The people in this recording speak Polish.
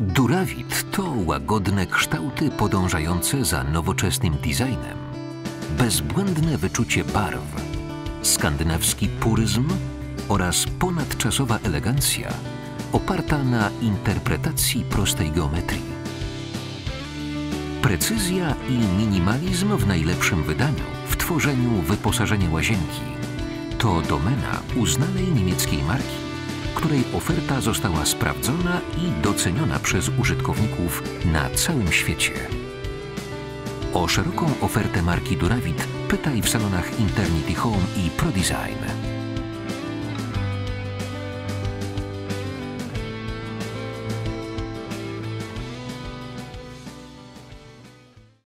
Durawit to łagodne kształty podążające za nowoczesnym designem, bezbłędne wyczucie barw, skandynawski puryzm oraz ponadczasowa elegancja oparta na interpretacji prostej geometrii. Precyzja i minimalizm w najlepszym wydaniu w tworzeniu wyposażenia łazienki. To domena uznanej niemieckiej marki, której oferta została sprawdzona i doceniona przez użytkowników na całym świecie. O szeroką ofertę marki Durawit pytaj w salonach Internity Home i ProDesign.